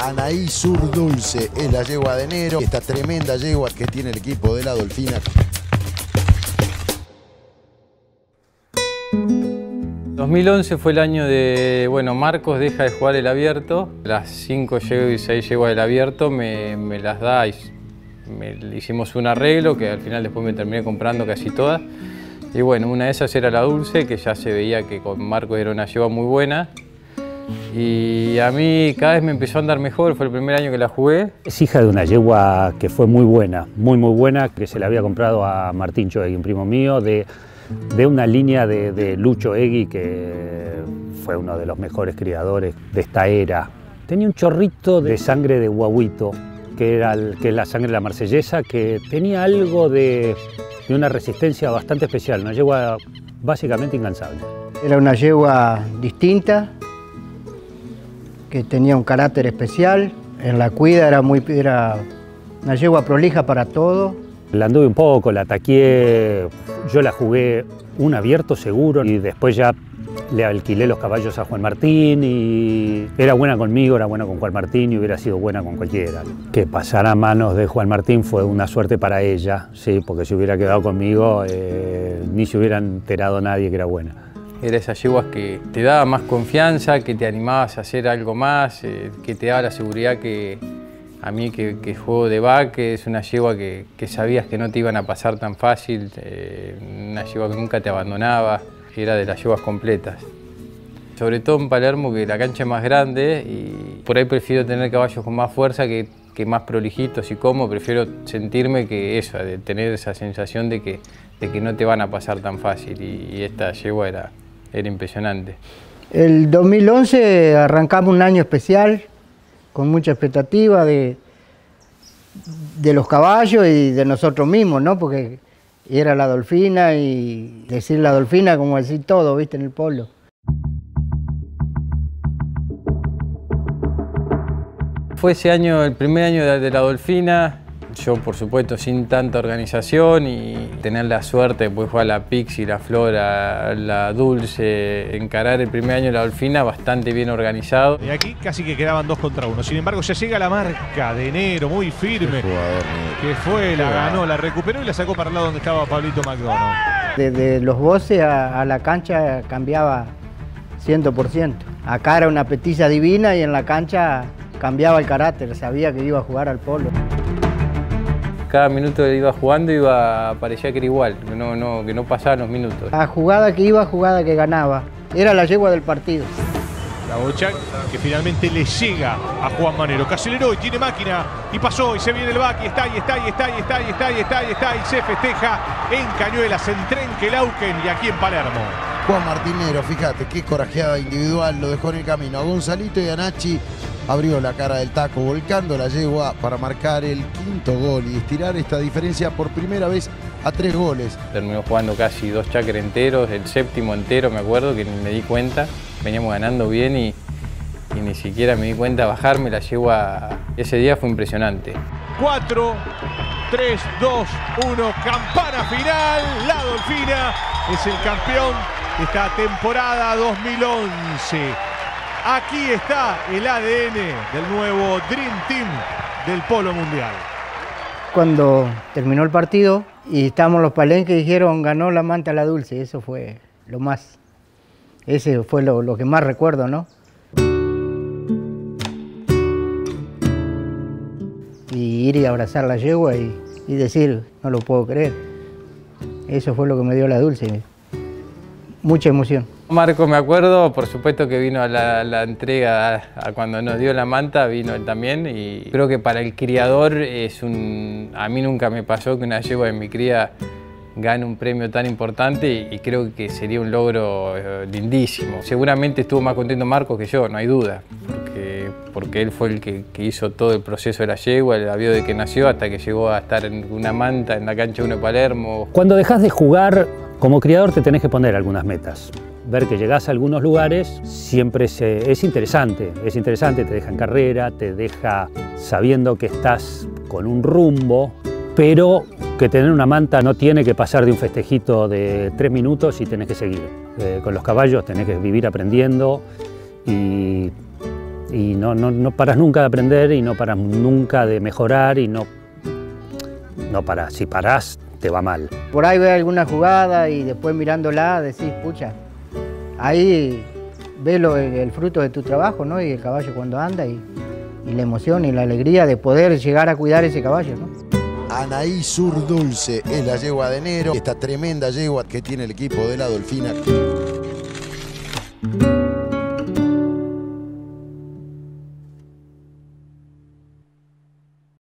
Anaí Sur Dulce es la yegua de enero. Esta tremenda yegua que tiene el equipo de la Dolfina. 2011 fue el año de, bueno, Marcos deja de jugar el abierto, las 5 y 6 yeguas del abierto me, las da y me, hicimos un arreglo que al final después me terminé comprando casi todas. Y bueno, una de esas era la dulce, que ya se veía que con Marcos era una yegua muy buena. Y a mí cada vez me empezó a andar mejor, fue el primer año que la jugué. Es hija de una yegua que fue muy buena, muy muy buena, que se la había comprado a Martín Choegui, un primo mío, de, de una línea de, Lucho Egui, que fue uno de los mejores criadores de esta era. Tenía un chorrito de sangre de guaguito, que era que es la sangre de la marsellesa, que tenía algo de, de una resistencia bastante especial, una yegua básicamente incansable. Era una yegua distinta, que tenía un carácter especial, en la cuida era, muy, era una yegua prolija para todo. La anduve un poco, la ataqué, yo la jugué un abierto seguro y después ya le alquilé los caballos a Juan Martín y era buena conmigo, era buena con Juan Martín y hubiera sido buena con cualquiera. Que pasara a manos de Juan Martín fue una suerte para ella, sí, porque si hubiera quedado conmigo eh, ni se hubiera enterado nadie que era buena. Era esas yeguas que te daba más confianza, que te animabas a hacer algo más, eh, que te daba la seguridad que a mí que, juego de vaque es una yegua que, sabías que no te iban a pasar tan fácil, eh, una yegua que nunca te abandonaba, era de las yeguas completas. Sobre todo en Palermo que la cancha es más grande y por ahí prefiero tener caballos con más fuerza que, más prolijitos y como, prefiero sentirme que eso, de tener esa sensación de que, de que no te van a pasar tan fácil y esta yegua era, era impresionante. El 2011 arrancamos un año especial, con mucha expectativa de, de los caballos y de nosotros mismos, ¿no? Porque era la dolfina y decir la dolfina como decir todo, ¿viste? En el polo. Fue ese año, el primer año de la dolfina, yo, por supuesto, sin tanta organización y tener la suerte de poder jugar la Pixie, la Flora, la Dulce, encarar el primer año de la Dolfina bastante bien organizado. Y aquí casi que quedaban dos contra uno. Sin embargo, ya llega la marca de enero, muy firme. que fue, la ganó, la recuperó y la sacó para el lado donde estaba Pablito McDonald. Desde los voces a, la cancha cambiaba 100%. Acá era una petiza divina y en la cancha cambiaba el carácter, sabía que iba a jugar al polo cada minuto que iba jugando iba, parecía que era igual, que no, no, que no pasaban los minutos. La jugada que iba, jugada que ganaba. Era la yegua del partido. La bocha que finalmente le llega a Juan Manero. aceleró y tiene máquina y pasó y se viene el back y está, y está, y está, y está, y está, y está, y está, y se festeja en Cañuelas, en Trenquelauquen y aquí en Palermo. Juan Martinero, fíjate qué corajeada individual, lo dejó en el camino a Gonzalito y a Nachi abrió la cara del taco, volcando la yegua para marcar el quinto gol y estirar esta diferencia por primera vez a tres goles. Terminó jugando casi dos chakras enteros, el séptimo entero me acuerdo que ni me di cuenta, veníamos ganando bien y, ni siquiera me di cuenta bajarme la yegua, ese día fue impresionante. 4, 3, 2, 1, campana final, la Dolfina es el campeón de esta temporada 2011. Aquí está el ADN del nuevo Dream Team del Polo Mundial. Cuando terminó el partido y estábamos los palenques dijeron ganó la manta la dulce, eso fue lo más, ese fue lo, que más recuerdo, ¿no? Y ir y abrazar la yegua y, y decir, no lo puedo creer. Eso fue lo que me dio la dulce. Mucha emoción. Marco, me acuerdo, por supuesto que vino a la, entrega, a, cuando nos dio la manta, vino él también y creo que para el criador es un... A mí nunca me pasó que una yegua de mi cría gane un premio tan importante y, creo que sería un logro eh, lindísimo. Seguramente estuvo más contento Marco que yo, no hay duda, porque, porque él fue el que, hizo todo el proceso de la yegua, la vio de que nació hasta que llegó a estar en una manta en la cancha 1 de Palermo. Cuando dejas de jugar, como criador te tenés que poner algunas metas ver que llegás a algunos lugares siempre es interesante, es interesante, te deja en carrera, te deja sabiendo que estás con un rumbo, pero que tener una manta no tiene que pasar de un festejito de tres minutos y tenés que seguir. Eh, con los caballos tenés que vivir aprendiendo y y no, no, no paras nunca de aprender y no paras nunca de mejorar y no, no paras. Si parás, te va mal. Por ahí ves alguna jugada y después mirándola decís, pucha, ahí ves lo- el, fruto de tu trabajo, ¿no? Y el caballo cuando anda y, la emoción y la alegría de poder llegar a cuidar ese caballo, ¿no? Anaí Sur Dulce es la yegua de enero. Esta tremenda yegua que tiene el equipo de la Dolfina.